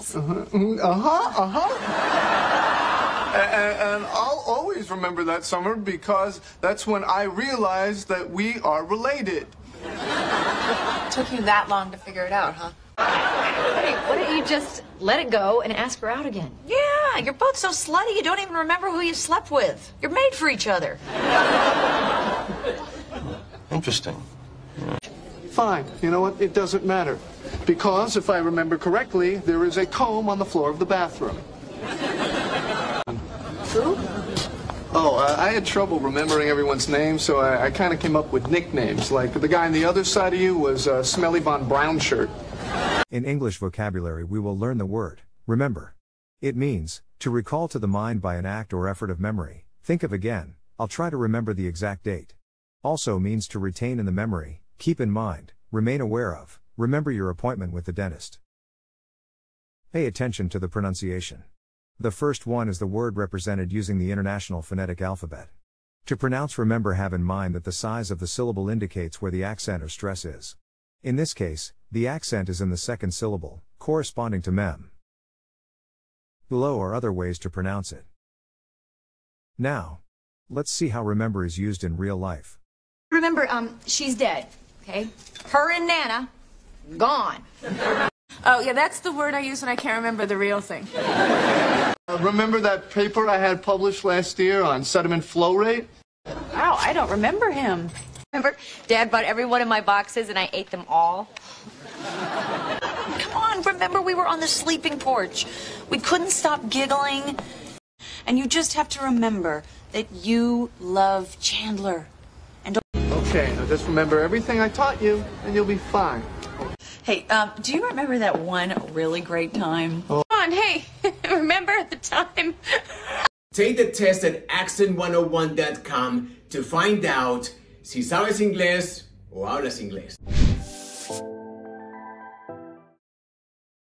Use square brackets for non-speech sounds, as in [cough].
Uh-huh, uh-huh. and, and I'll always remember that summer because that's when I realized that we are related. [laughs] Took you that long to figure it out, huh? Hey, why don't you just let it go and ask her out again? Yeah, you're both so slutty you don't even remember who you slept with. You're made for each other. Interesting. Fine. You know what? It doesn't matter. Because, if I remember correctly, there is a comb on the floor of the bathroom. Who? Oh, uh, I had trouble remembering everyone's names, so I, I kind of came up with nicknames. Like the guy on the other side of you was uh, Smelly Von Brownshirt. In English vocabulary, we will learn the word remember. It means to recall to the mind by an act or effort of memory. Think of again, I'll try to remember the exact date. Also means to retain in the memory, keep in mind, remain aware of, remember your appointment with the dentist. Pay attention to the pronunciation. The first one is the word represented using the International Phonetic Alphabet. To pronounce remember have in mind that the size of the syllable indicates where the accent or stress is. In this case, the accent is in the second syllable, corresponding to mem. Below are other ways to pronounce it. Now, let's see how remember is used in real life. Remember, um, she's dead, okay? Her and Nana, gone. Oh, yeah, that's the word I use when I can't remember the real thing. Uh, remember that paper I had published last year on sediment flow rate? Wow, I don't remember him. Remember, Dad bought every one of my boxes and I ate them all? Come on, remember we were on the sleeping porch. We couldn't stop giggling. And you just have to remember that you love Chandler. And Okay, now just remember everything I taught you, and you'll be fine. Hey, um, do you remember that one really great time? Come on, hey, [laughs] remember the time? Take the test at accent101.com to find out si sabes inglés o hablas inglés.